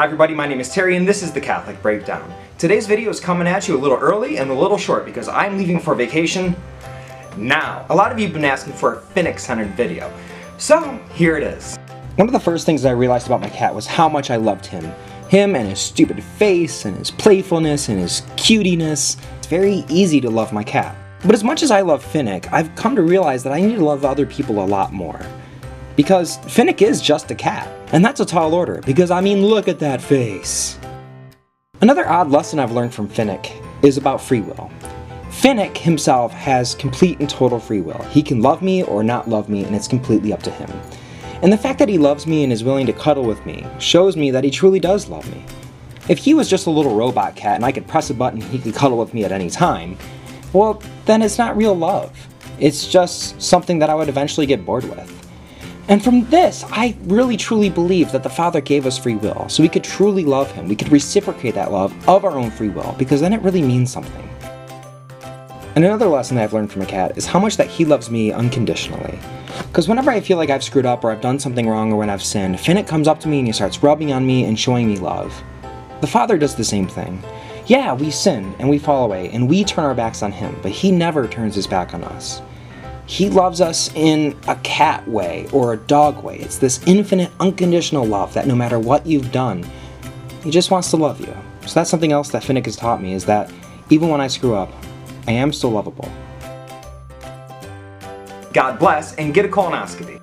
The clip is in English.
Hi everybody, my name is Terry and this is the Catholic Breakdown. Today's video is coming at you a little early and a little short because I'm leaving for vacation now. A lot of you have been asking for a Finnick-centered video, so here it is. One of the first things I realized about my cat was how much I loved him. Him and his stupid face and his playfulness and his cutiness. It's very easy to love my cat. But as much as I love Finnick, I've come to realize that I need to love other people a lot more. Because Finnick is just a cat. And that's a tall order, because I mean, look at that face. Another odd lesson I've learned from Finnick is about free will. Finnick himself has complete and total free will. He can love me or not love me, and it's completely up to him. And the fact that he loves me and is willing to cuddle with me shows me that he truly does love me. If he was just a little robot cat and I could press a button and he could cuddle with me at any time, well, then it's not real love. It's just something that I would eventually get bored with. And from this, I really truly believe that the Father gave us free will, so we could truly love Him. We could reciprocate that love of our own free will, because then it really means something. And another lesson I've learned from a cat is how much that he loves me unconditionally. Because whenever I feel like I've screwed up or I've done something wrong or when I've sinned, Finnick comes up to me and he starts rubbing on me and showing me love. The Father does the same thing. Yeah, we sin and we fall away and we turn our backs on Him, but He never turns His back on us. He loves us in a cat way or a dog way. It's this infinite, unconditional love that no matter what you've done, He just wants to love you. So that's something else that Finnick has taught me is that even when I screw up, I am still lovable. God bless and get a colonoscopy.